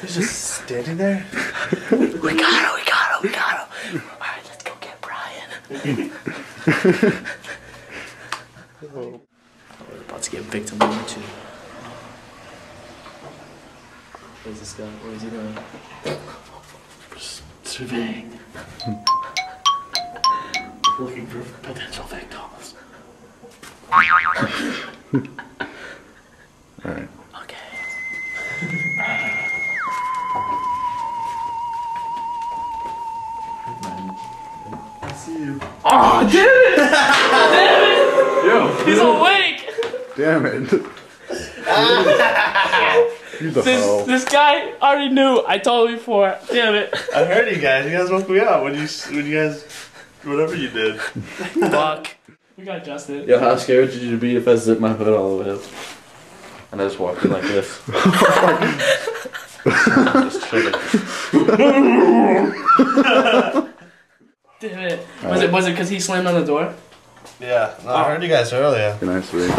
He's just standing there. We got him, we got him, we got him. Alright, let's go get Brian. Oh, we're about to get victim number two. What is this guy? What is he doing? Just surveying. Hmm. Looking for potential victims. Alright. Okay. I see you. Oh, damn it! Yo! He's awake! Damn it. you This, hell. this guy already knew. I told him before. Damn it. I heard you guys. You guys woke me up when you when you guys whatever you did. Fuck. We got Justin. Yo, how scared would you be if I zipped my hood all the way up? And I just walked in like this. just chilling. Damn it. Was it was it because he slammed on the door? Yeah, no, I heard you guys earlier. Good night, sweetie.